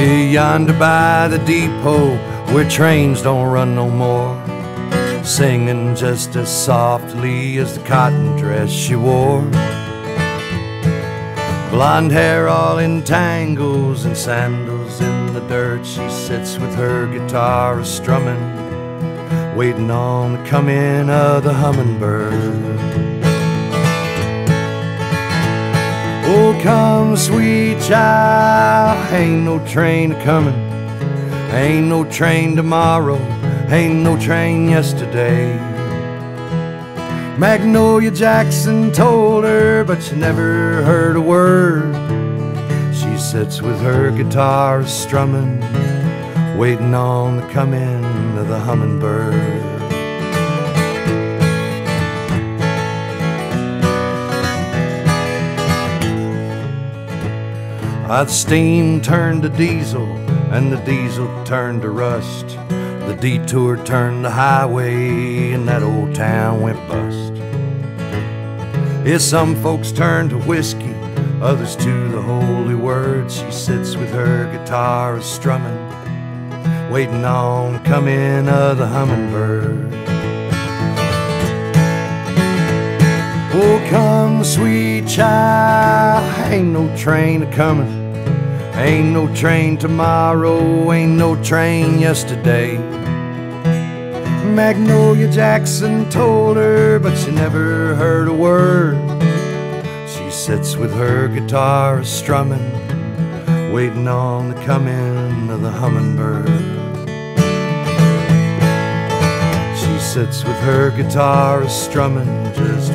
yonder by the depot where trains don't run no more, singing just as softly as the cotton dress she wore. Blonde hair all in tangles and sandals in the dirt. She sits with her guitar strumming, waiting on the coming of the hummingbird. Oh, come, sweet child, ain't no train coming, ain't no train tomorrow, ain't no train yesterday. Magnolia Jackson told her, but she never heard a word. She sits with her guitar strumming, waiting on the coming of the hummingbird. The steam turned to diesel, and the diesel turned to rust. The detour turned to highway, and that old town went bust. Yeah, some folks turn to whiskey, others to the holy word. She sits with her guitar strumming, waiting on the coming of the hummingbird. Oh, come, sweet child, ain't no train a coming. Ain't no train tomorrow, ain't no train yesterday. Magnolia Jackson told her, but she never heard a word. She sits with her guitar strumming, waiting on the coming of the hummingbird. She sits with her guitar strumming, just